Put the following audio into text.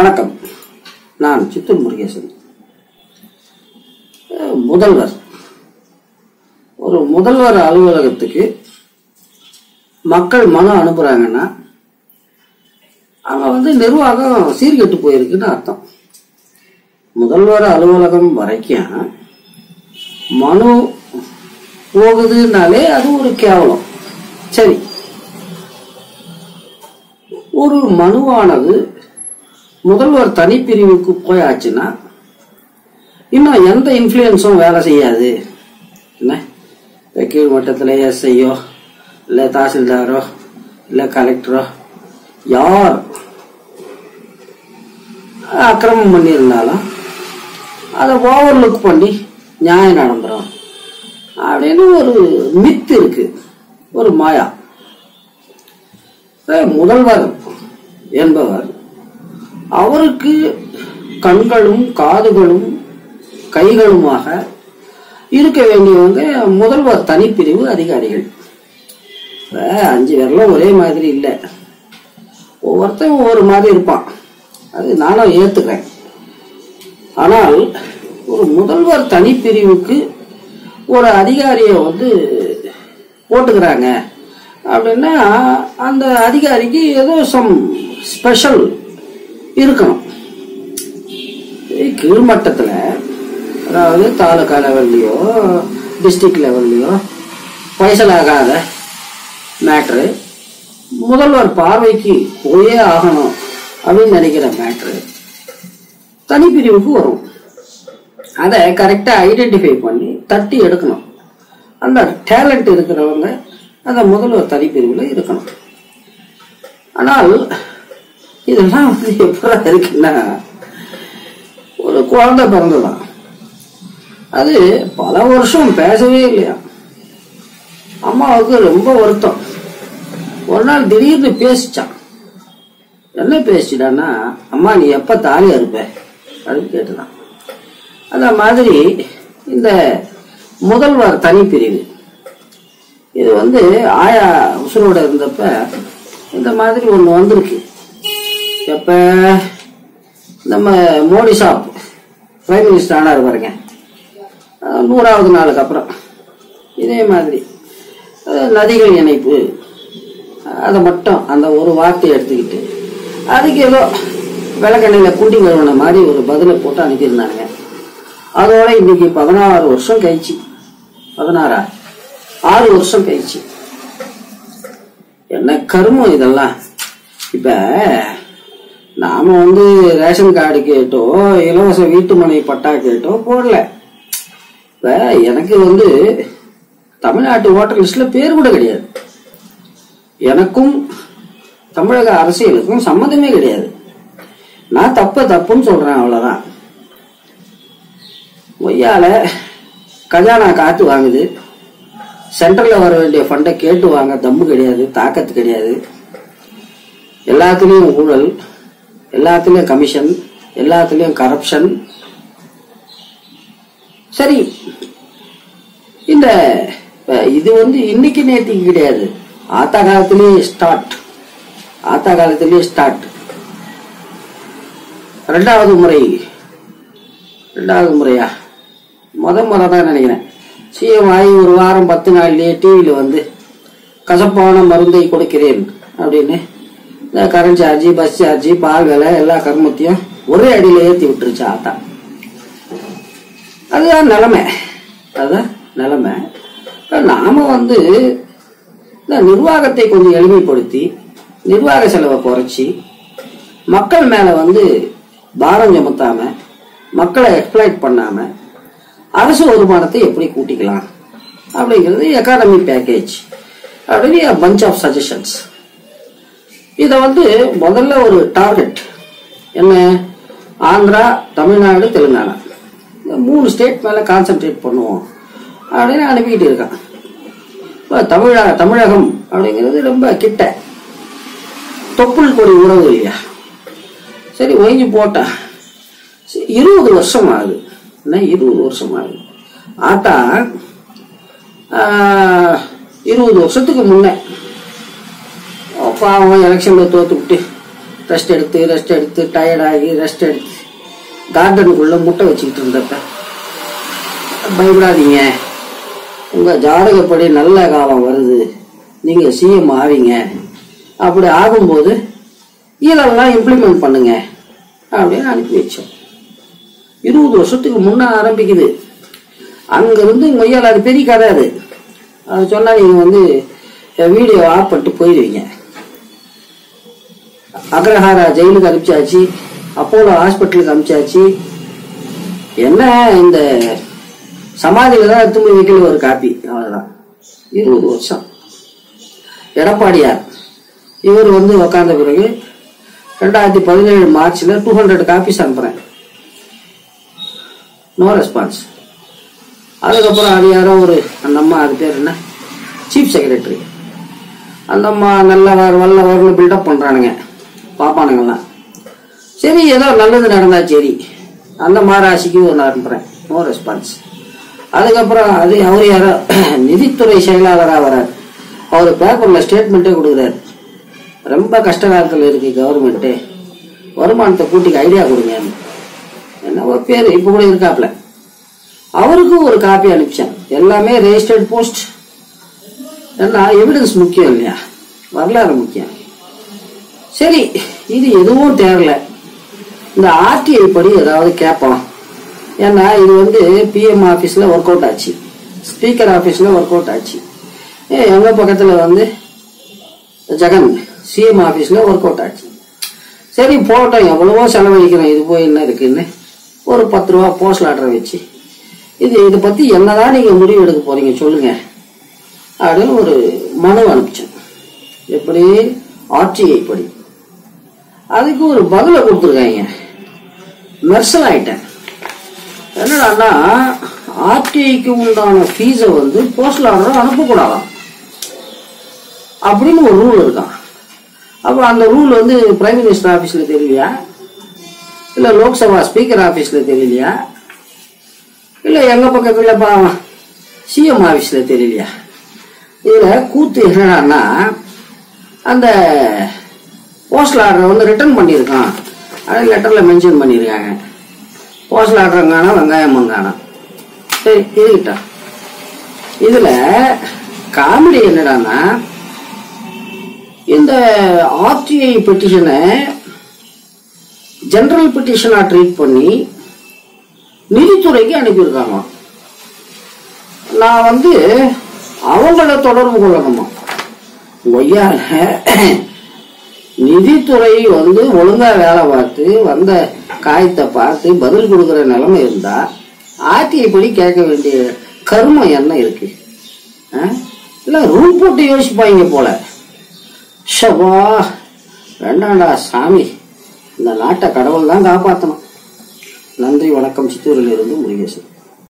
வணக்கம். நான் சித்தூர் முருகேசன். முதல்வர். ஒரு முதல்வர் அலுவலகத்துக்கு மக்கள் மனு அனுப்புறாங்கன்னா அங்க வந்து நிர்வாகம் சீர்கெட்டு போயிருக்குன்னு அர்த்தம். முதல்வர் அலுவலகம் வரைக்கும் மனு போகுதுனாலே அது ஒரு கேவலம். சரி. ஒரு மனுவானது முதல்வர் தனிப்பிரிவுக்கு போயாச்சுன்னா இன்னும் எந்த இன்ஃப்ளூயன்ஸும் வேலை செய்யாது. என்ன? இந்த கீழ் மட்டத்தில் எஸ்ஐயோ இல்லை தாசில்தாரோ இல்லை கலெக்டரோ யார் அக்கிரமம் பண்ணியிருந்தாலும் அதை ஓவர்லுக் பண்ணி நியாயம் நடந்துடும் அப்படின்னு ஒரு மித்து இருக்கு. ஒரு மாயா. முதல்வர் என்பவர் அவருக்கு கண்களும் காதுகளும் கைகளுமாக இருக்க வேண்டியவங்க முதல்வர் தனிப்பிரிவு அதிகாரிகள். அஞ்சு பேர்லாம் ஒரே மாதிரி இல்லை. ஒவ்வொருத்தன் ஒவ்வொரு மாதிரி இருப்பான். அது நானும் ஏத்துக்கிறேன். ஆனால் ஒரு முதல்வர் தனிப்பிரிவுக்கு ஒரு அதிகாரியை வந்து போட்டுக்கிறாங்க. அப்படின்னா அந்த அதிகாரிக்கு ஏதோ சம் ஸ்பெஷல் இருக்கணும். கீழ்மட்டத்தில் அதாவது தாலுகா லெவல்லையோ டிஸ்ட்ரிக்ட் லெவல்லையோ பைசலாகாத மேட்ரு முதல்வர் பார்வைக்கு போயே ஆகணும் அப்படின்னு நினைக்கிற மேட்ரு தனிப்பிரிவுக்கு வரும். அதை கரெக்டாக ஐடென்டிஃபை பண்ணி தட்டி எடுக்கணும். அந்த டேலண்ட் இருக்கிறவங்க அந்த முதல்வர் தனிப்பிரிவில் இருக்கணும். ஆனால் இதெல்லாம் வந்து எப்படி இருக்குன்னா ஒரு குழந்தை பிறந்ததான். அது பல வருஷம் பேசவே இல்லையா? அம்மாவுக்கு ரொம்ப வருத்தம். ஒரு நாள் திடீர்னு பேசிச்சான். என்ன பேசிட்டான்னா அம்மா நீ எப்ப தாலியா இருப்ப? அப்படின்னு கேட்டுதான். அந்த மாதிரி இந்த முதல்வர் தனிப்பிரிவு. இது வந்து ஆயா உசுரோட இருந்தப்ப இந்த மாதிரி ஒன்று வந்திருக்கு. எப்ப நம்ம மோடி சாப் பிரைம் மினிஸ்டர் ஆனார் பாருங்க. நூறாவது நாளுக்கு அப்புறம். இதே மாதிரி நதிகள் இணைப்பு அதை மட்டும் அந்த ஒரு வார்த்தையை எடுத்துக்கிட்டு அதுக்கு ஏதோ விளக்கண்ணையில் குண்டி கழுவுன மாதிரி ஒரு பதிலை போட்டு அனுப்பியிருந்தாங்க. அதோட இன்னைக்கு பதினாறு வருஷம் கழிச்சு பதினாறா? ஆறு வருஷம் கழிச்சு. என்ன கருமம் இதெல்லாம்? இப்போ நாம வந்து ரேஷன் கார்டு கேட்டோ இலவச வீட்டு மனை பட்டா கேட்டோ போடல. இப்ப எனக்கு வந்து தமிழ்நாட்டு ஓட்டர் லிஸ்ட்ல பேர் கூட கிடையாது. எனக்கும் தமிழக அரசியலுக்கும் சம்மந்தமே கிடையாது. நான் தப்பு தப்புன்னு சொல்றேன் அவ்வளவுதான். ஒய்யால கஜானா காத்து வாங்குது. சென்ட்ரல்ல வர வேண்டிய ஃபண்டை கேட்டு வாங்க தம்பு கிடையாது தாக்கத்து கிடையாது. எல்லாத்துலேயும் ஊழல். எல்லாத்துலயும் கமிஷன் எல்லாத்துலயும் கரப்ஷன் சரி. இந்த இது வந்து இன்னைக்கு நேற்றுக்கு கிடையாது. ஆத்தா காலத்திலேயே ஸ்டார்ட் ஆத்தா காலத்திலேயே ஸ்டார்ட் ரெண்டாவது முறை. ரெண்டாவது முறையா? முத முறை தான் நினைக்கிறேன். சிஎம் ஆகி ஒரு வாரம் பத்து நாள்லயே டிவியில் வந்து கசப்பான மருந்தை கொடுக்கிறேன் அப்படின்னு. கரண்ட் சார்ஜ் பஸ் சார்ஜ் பால் விலை எல்லா கருமத்தையும் ஒரே அடியில ஏற்றி விட்டுருச்சு ஆத்தா. அதுதான் நிலைமை. அதுதான் நிலைமை. நாம வந்து இந்த நிர்வாகத்தை கொஞ்சம் எளிமைப்படுத்தி நிர்வாக செலவை குறைச்சி மக்கள் மேல வந்து பாரம் சுமத்தாம மக்களை எக்ஸ்பிளைட் பண்ணாம அரசு வருமானத்தை எப்படி கூட்டிக்கலாம்? அப்படிங்கிறது எக்கானமி பேக்கேஜ் அப்படின்னு பஞ்ச் ஆஃப் சஜஷன்ஸ் இதை வந்து முதல்ல ஒரு டார்கெட் என்ன? ஆந்திரா தமிழ்நாடு தெலுங்கானா. இந்த மூணு ஸ்டேட் மேலே கான்சென்ட்ரேட் பண்ணுவோம். அப்படின்னு அனுப்பிக்கிட்டு இருக்கான். இப்போ தமிழா தமிழகம் அப்படிங்கிறது ரொம்ப கிட்ட. தொப்புள் கொடி உறவு இல்லையா? சரி ஒழிஞ்சு போட்டான். இருபது வருஷம் ஆகுது என்ன இருபது வருஷம் ஆகுது ஆட்டா இருபது வருஷத்துக்கு முன்னே பாவம் எலெக்ஷன்ல தோத்து விட்டு ரெஸ்ட் எடுத்து ரெஸ்ட் எடுத்து டயர்டாகி ரெஸ்ட் எடுத்து கார்டனுக்குள்ள முட்டை வச்சுக்கிட்டு இருந்தப்ப பயப்படாதீங்க. உங்கள் ஜாதகப்படி நல்ல காலம் வருது. நீங்கள் சிஎம் ஆவீங்க. அப்படி ஆகும்போது இதெல்லாம் இம்ப்ளிமெண்ட் பண்ணுங்க. அப்படின்னு அனுப்பி வச்சோம். இருபது வருஷத்துக்கு முன்னே ஆரம்பிக்குது. அங்கேருந்து மொய்யால் அது பெரிய கதை அது. அது சொன்னால் நீங்கள் வந்து வீடியோ ஆஃப் பண்ணிட்டு போயிடுவீங்க அக்ரஹாரா ஜெயிலுக்கு அனுப்பிச்சாச்சு அப்போலோ ஹாஸ்பிட்டலுக்கு அனுப்பிச்சாச்சு. என்ன இந்த சமாதியில தான் எடுத்து போய் வைக்கல ஒரு காப்பி. அவ்வளோதான் இருபது வருஷம். எடப்பாடியார் இவர் வந்து உக்காந்த பிறகு ரெண்டாயிரத்தி பதினேழு மார்ச்ல டூ ஹண்ட்ரட் காப்பீஸ் அனுப்புறேன் நோ ரெஸ்பான்ஸ் அதுக்கப்புறம் அது யாரோ ஒரு அந்த அம்மா அது பேர் என்ன? சீஃப் செக்ரட்டரி அந்த அம்மா நல்ல வல்ல வரல பில்டப் பண்றானுங்க. பார்ப்பானுங்கள்லாம் சரி ஏதோ நல்லது நடந்தா சரி. அந்த மாராசிக்கு ஒன்று அனுப்புகிறேன் நோ ரெஸ்பான்ஸ் அதுக்கப்புறம் அது அவர் யாரோ நிதித்துறை செயலாளராக வரார். அவர் பேப்பரில் ஸ்டேட்மெண்ட்டே கொடுக்குறாரு. ரொம்ப கஷ்ட காலத்தில் இருக்குது கவர்மெண்ட்டு வருமானத்தை கூட்டிக்கு ஐடியா கொடுங்க. என்ன ஒரு பேர் இப்போ கூட இருக்காப்ல. அவருக்கும் ஒரு காப்பி அனுப்பிச்சேன். எல்லாமே ரெஜிஸ்டர்ட் போஸ்ட் ஏன்னா எவிடன்ஸ் முக்கியம் இல்லையா? வரலாறு முக்கியம். சரி இது எதுவும் தேரல இந்த ஆர்டிஐ படி ஏதாவது கேட்போம். ஏன்னா இது வந்து பிஎம் ஆஃபீஸில் ஒர்க் அவுட் ஆச்சு. ஸ்பீக்கர் ஆஃபீஸில் ஒர்க் அவுட் ஆச்சு. ஏ, பக்கத்தில் வந்து ஜெகன் சிஎம் ஆஃபீஸில் ஒர்க் அவுட் ஆச்சு. சரி போட்டோம். எவ்வளவோ செலவழிக்கிறோம். இது போய் என்ன இருக்குன்னு. ஒரு பத்து ரூபா போஸ்ட் ஆர்டரை வச்சு. இது இதை பற்றி என்னதான் நீங்கள் முடிவு எடுக்க போகிறீங்க சொல்லுங்கள் அப்படின்னு ஒரு மனு அனுப்பிச்சேன் எப்படி? ஆர்டிஐ படி. அதுக்கு ஒரு பதிலை கொடுத்துருக்காங்க. மெர்சல் ஆயிட்டேன் என்னடான்னா ஆர்டிஐக்கு உண்டான ஃபீஸை வந்து போஸ்டல் ஆர்டர் அனுப்பக்கூடாதாம் அப்படின்னு ஒரு ரூல் இருக்கான். அப்போ அந்த ரூல் வந்து பிரைம் மினிஸ்டர் ஆஃபீஸில் தெரியலையா? இல்லை லோக்சபா ஸ்பீக்கர் ஆஃபீஸில் தெரியலையா? இல்லை எங்கள் பக்கத்தில் சிஎம் ஆஃபீஸில் தெரியலையா? இதில் கூத்து என்னடான்னா அந்த போஸ்டல் ஆர்டரை வந்து ரிட்டர்ன் பண்ணியிருக்கான். அது லெட்டரில் மென்ஷன் பண்ணியிருக்காங்க. போஸ்டல் ஆர்டர் காணும் வெங்காயம் காணும். சரி இருக்கட்டா இதில் காமெடி என்னடான்னா இந்த ஆர்டிஐ பெட்டிஷனை ஜென்ரல் பெட்டிஷனாக ட்ரீட் பண்ணி நிதித்துறைக்கு அனுப்பியிருக்காங்க. நான் வந்து அவங்கள தொடர்பு கொள்ளணுமா? ஒய்யால நிதித்துறை வந்து ஒழுங்கா வேலை பார்த்து வந்த காயத்தை பார்த்து பதில் கொடுக்குற நிலைமை இருந்தா ஆர்டிஐ படி கேட்க வேண்டிய கருமம் என்ன இருக்கு? ஆ? ரூல் போட்டு யோசிப்பாங்க போல. ஷபா வேண்டாண்டா சாமி. இந்த நாட்டை கடவுள் தான் காப்பாற்றணும் நன்றி வணக்கம். சித்தூரில் இருந்து முருகேசன்.